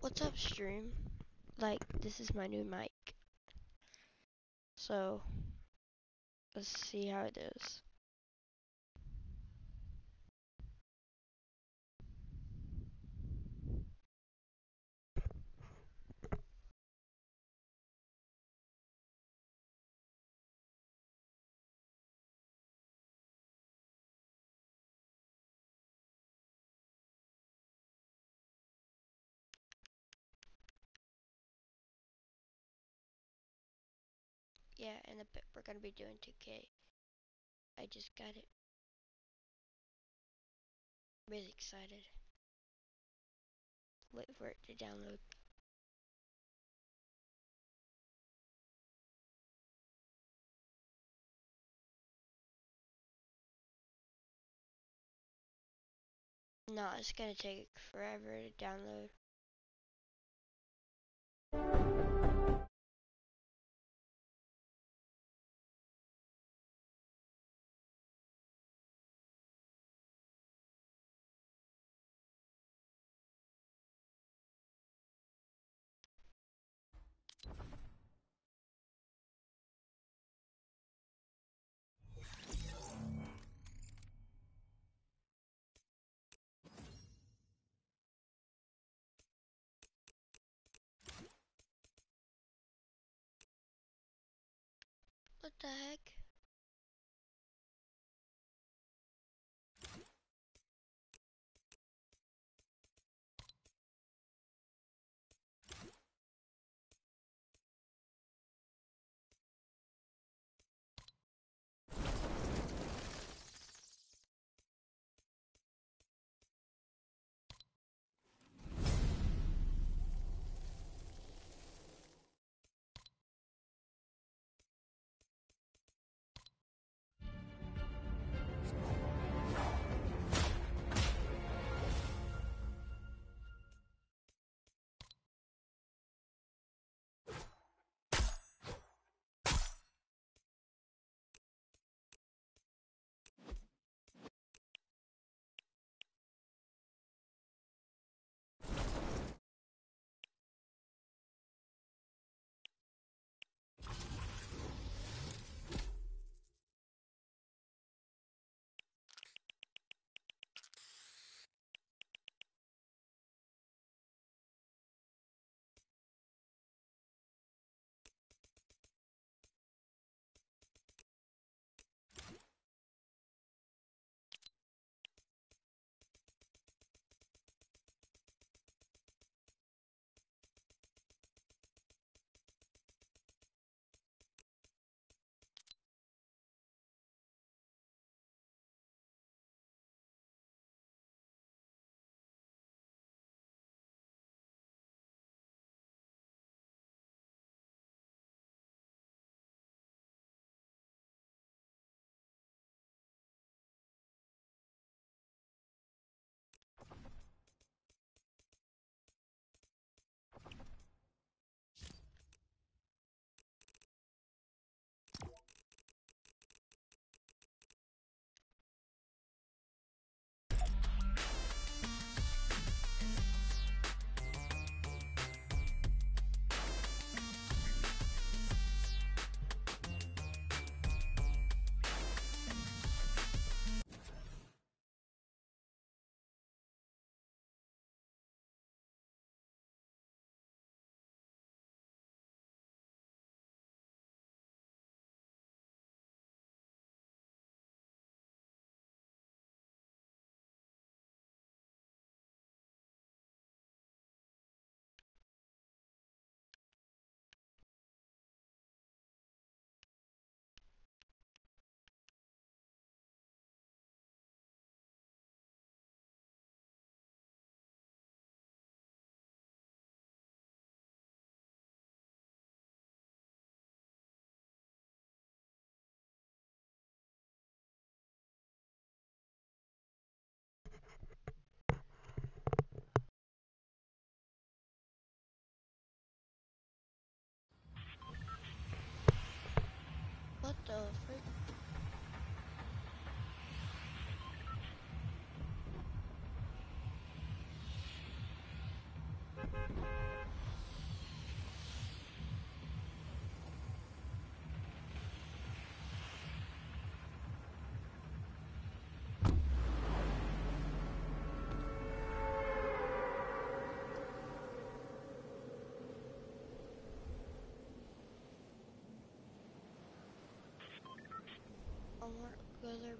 What's up, stream? Like, this is my new mic. So, let's see how it is. Yeah, and bit, we're gonna be doing 2K. I just got it. Really excited. Wait for it to download. No, it's gonna take forever to download. What the heck?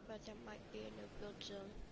but there might be a new build zone.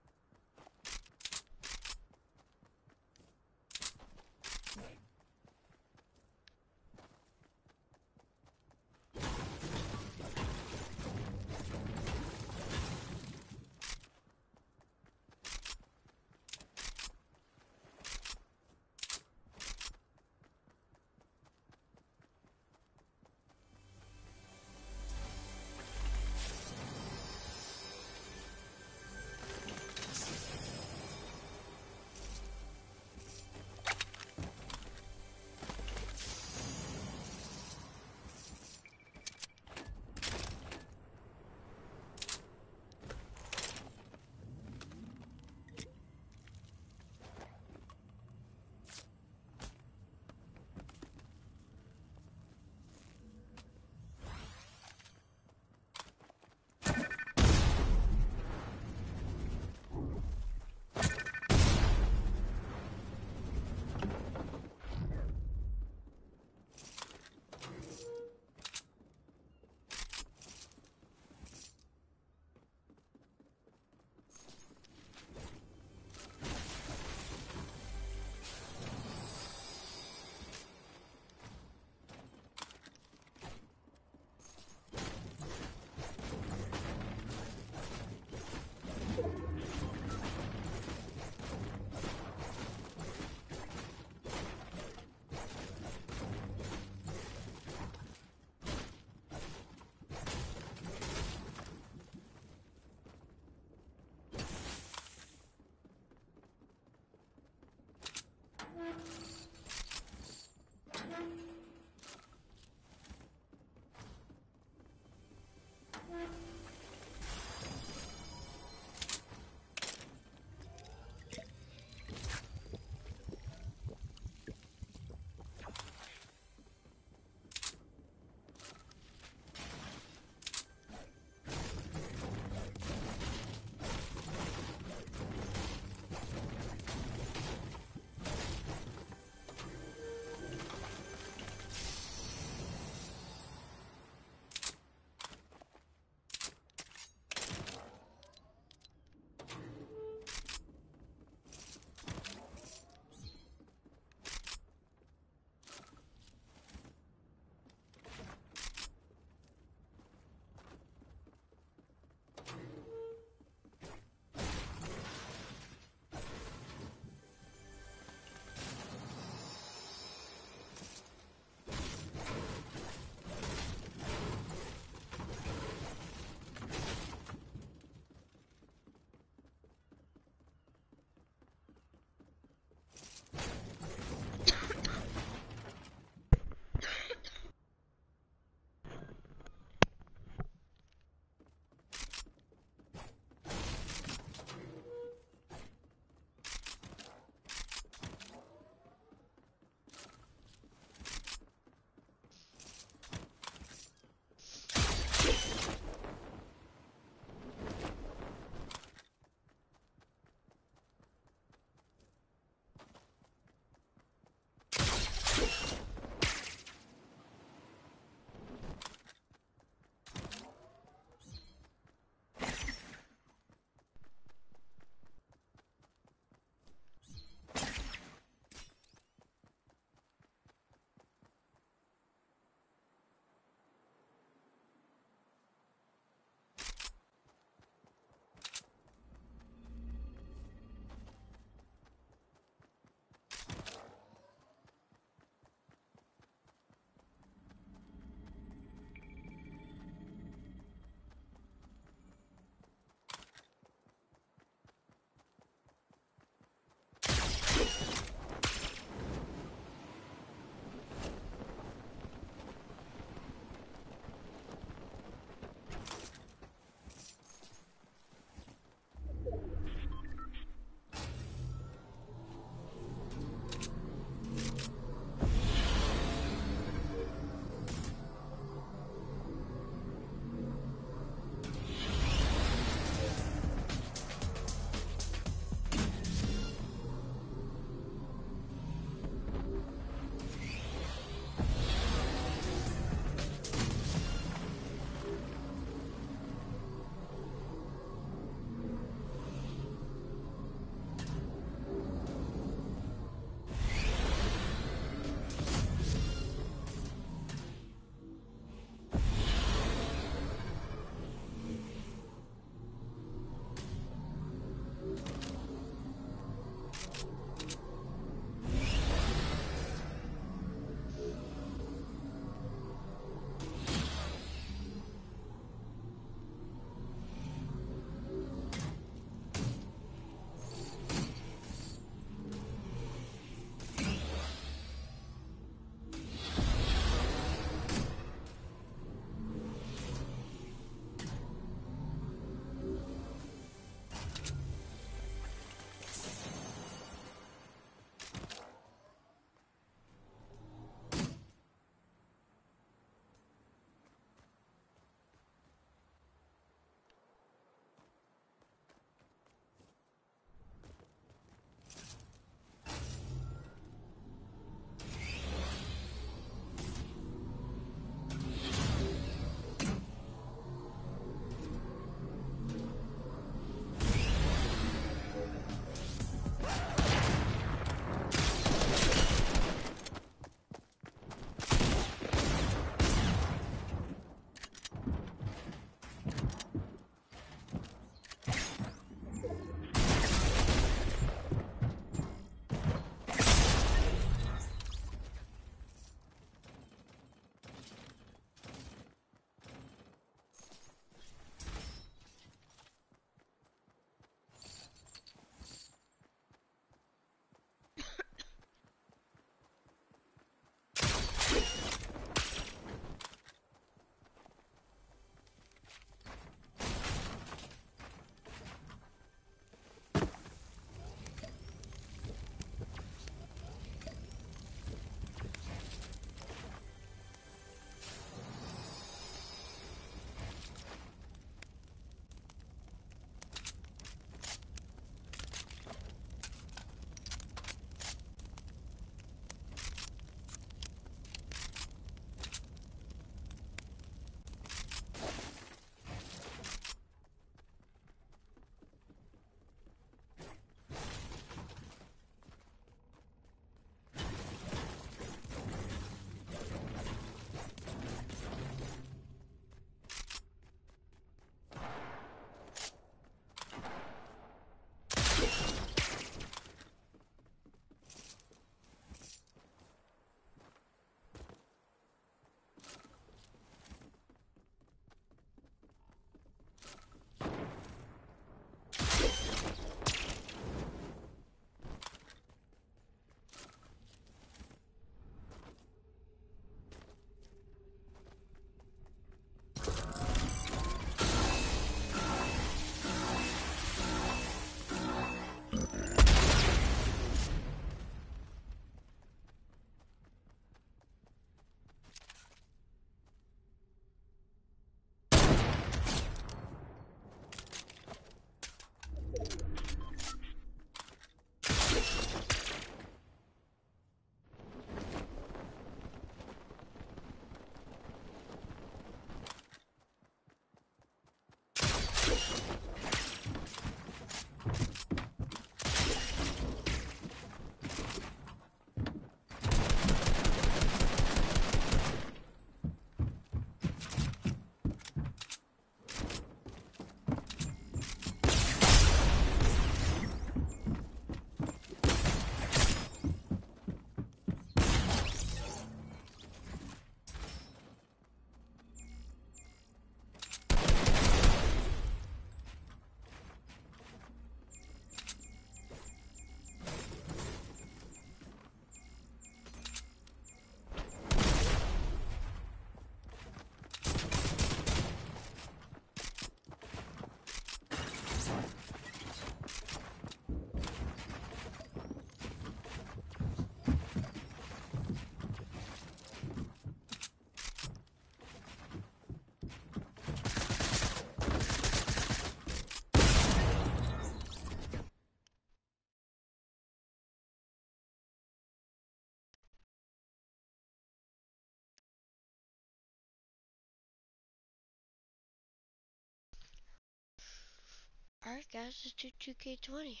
Alright guys, let's do 2K20.